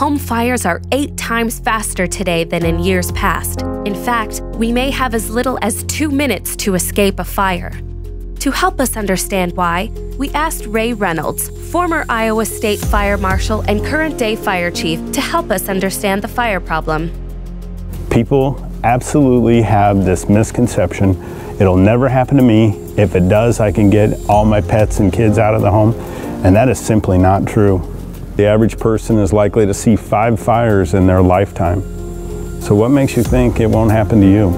home fires are eight times faster today than in years past. In fact, we may have as little as two minutes to escape a fire. To help us understand why, we asked Ray Reynolds, former Iowa State Fire Marshal and current day fire chief, to help us understand the fire problem. People absolutely have this misconception it'll never happen to me. If it does, I can get all my pets and kids out of the home, and that is simply not true. The average person is likely to see five fires in their lifetime. So, what makes you think it won't happen to you?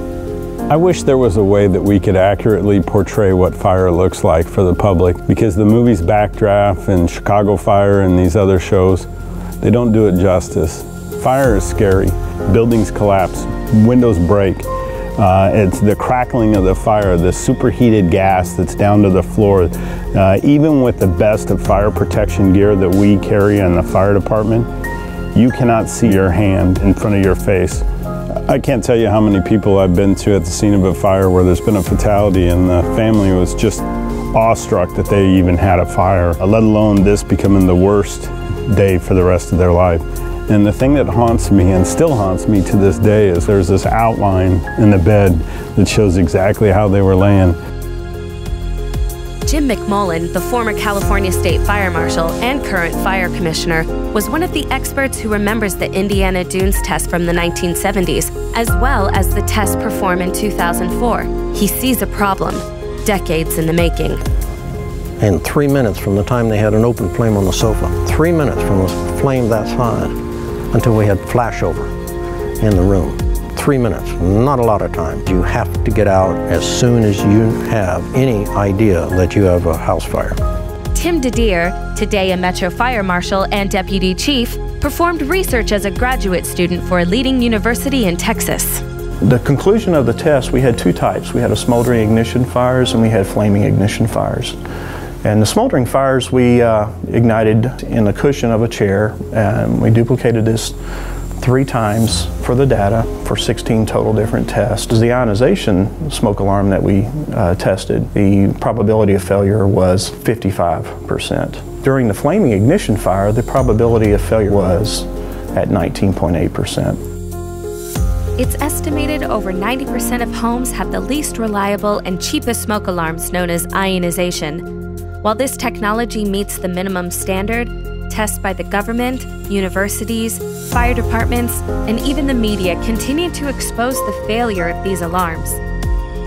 I wish there was a way that we could accurately portray what fire looks like for the public because the movies Backdraft and Chicago Fire and these other shows, they don't do it justice. Fire is scary. Buildings collapse, windows break. Uh, it's the crackling of the fire, the superheated gas that's down to the floor. Uh, even with the best of fire protection gear that we carry in the fire department, you cannot see your hand in front of your face. I can't tell you how many people I've been to at the scene of a fire where there's been a fatality and the family was just awestruck that they even had a fire, let alone this becoming the worst day for the rest of their life. And the thing that haunts me and still haunts me to this day is there's this outline in the bed that shows exactly how they were laying. Jim McMullen, the former California State Fire Marshal and current Fire Commissioner, was one of the experts who remembers the Indiana Dunes test from the 1970s, as well as the test performed in 2004. He sees a problem, decades in the making. In three minutes from the time they had an open flame on the sofa, three minutes from a flame that high until we had flashover in the room three minutes, not a lot of time. You have to get out as soon as you have any idea that you have a house fire. Tim DeDeer, today a Metro Fire Marshal and Deputy Chief, performed research as a graduate student for a leading university in Texas. The conclusion of the test, we had two types. We had a smoldering ignition fires and we had flaming ignition fires. And the smoldering fires we uh, ignited in the cushion of a chair and we duplicated this three times for the data for 16 total different tests. The ionization smoke alarm that we uh, tested, the probability of failure was 55%. During the flaming ignition fire, the probability of failure was at 19.8%. It's estimated over 90% of homes have the least reliable and cheapest smoke alarms known as ionization. While this technology meets the minimum standard, tests by the government, universities, fire departments, and even the media continue to expose the failure of these alarms.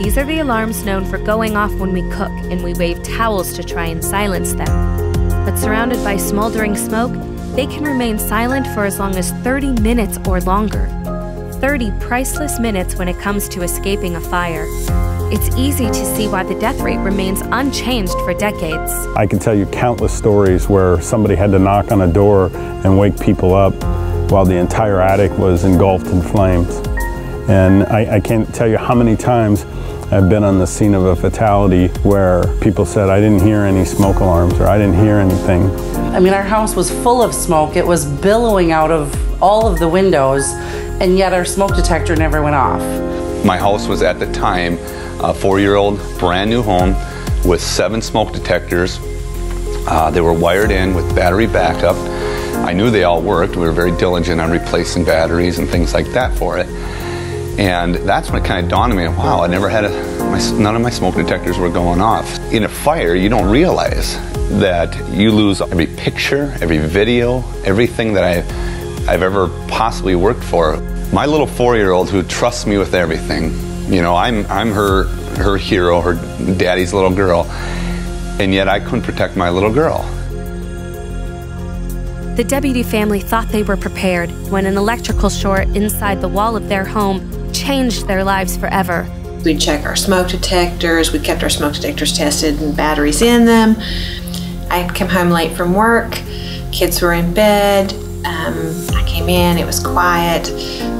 These are the alarms known for going off when we cook and we wave towels to try and silence them. But surrounded by smoldering smoke, they can remain silent for as long as 30 minutes or longer. 30 priceless minutes when it comes to escaping a fire. It's easy to see why the death rate remains unchanged for decades. I can tell you countless stories where somebody had to knock on a door and wake people up while the entire attic was engulfed in flames. And I, I can't tell you how many times I've been on the scene of a fatality where people said, I didn't hear any smoke alarms or I didn't hear anything. I mean, our house was full of smoke. It was billowing out of all of the windows, and yet our smoke detector never went off. My house was at the time a four-year-old brand new home with seven smoke detectors. Uh, they were wired in with battery backup. I knew they all worked. We were very diligent on replacing batteries and things like that for it. And that's when it kind of dawned on me, wow, I never had a, my, none of my smoke detectors were going off. In a fire, you don't realize that you lose every picture, every video, everything that I've, I've ever possibly worked for. My little four-year-old who trusts me with everything, you know, I'm, I'm her, her hero, her daddy's little girl, and yet I couldn't protect my little girl. The deputy family thought they were prepared when an electrical short inside the wall of their home changed their lives forever. We'd check our smoke detectors, we kept our smoke detectors tested and batteries in them. I'd come home late from work, kids were in bed, um, I came in, it was quiet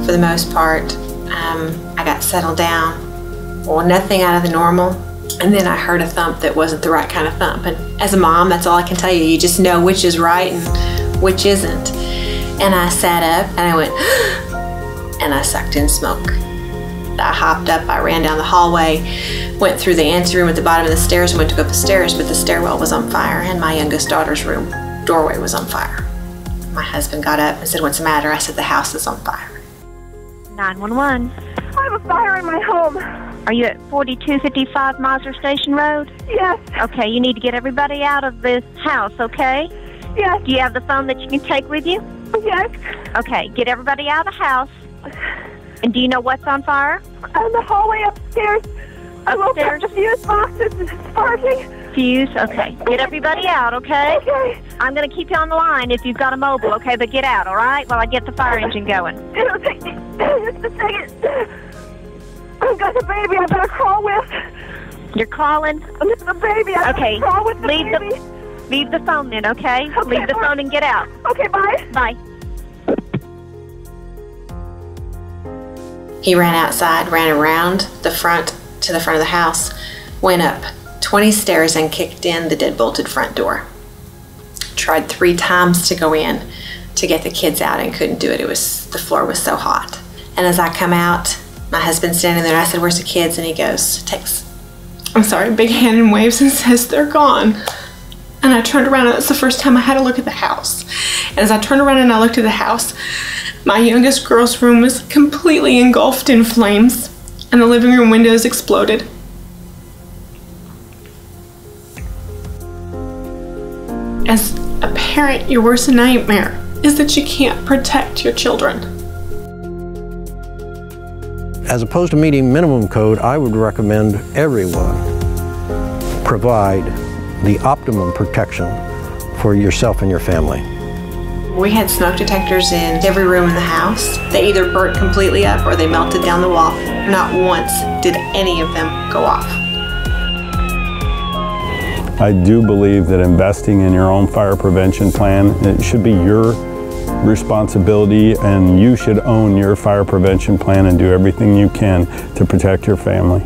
for the most part um, I got settled down. Well, nothing out of the normal. And then I heard a thump that wasn't the right kind of thump. And as a mom, that's all I can tell you. You just know which is right and which isn't. And I sat up and I went, and I sucked in smoke. I hopped up, I ran down the hallway, went through the ante room at the bottom of the stairs and went to go up the stairs, but the stairwell was on fire and my youngest daughter's room doorway was on fire. My husband got up and said, What's the matter? I said, The house is on fire. 911. I have a fire in my home. Are you at 4255 Miser Station Road? Yes. Okay, you need to get everybody out of this house, okay? Yes. Do you have the phone that you can take with you? Yes. Okay, get everybody out of the house. And do you know what's on fire? In the hallway upstairs. I woke up the fuse boxes. It's sparking. Fuse? Okay. Get everybody out, okay? Okay. I'm going to keep you on the line if you've got a mobile, okay? But get out, all right? While I get the fire engine going. It'll take me just a second. I've got the baby. I better crawl with. You're calling? The baby. I Okay. better crawl with the Leave baby. the leave the phone then, okay? Okay, Leave the bye. phone and get out. Okay, bye. Bye. He ran outside, ran around the front to the front of the house, went up 20 stairs and kicked in the deadbolted front door. Tried three times to go in to get the kids out and couldn't do it. It was the floor was so hot. And as I come out, my husband's standing there and I said, Where's the kids? And he goes, takes I'm sorry, big hand and waves and says they're gone. And I turned around and that's the first time I had to look at the house. And as I turned around and I looked at the house, my youngest girl's room was completely engulfed in flames, and the living room windows exploded. Parent, your worst nightmare is that you can't protect your children. As opposed to meeting minimum code, I would recommend everyone provide the optimum protection for yourself and your family. We had smoke detectors in every room in the house. They either burnt completely up or they melted down the wall. Not once did any of them go off. I do believe that investing in your own fire prevention plan, it should be your responsibility and you should own your fire prevention plan and do everything you can to protect your family.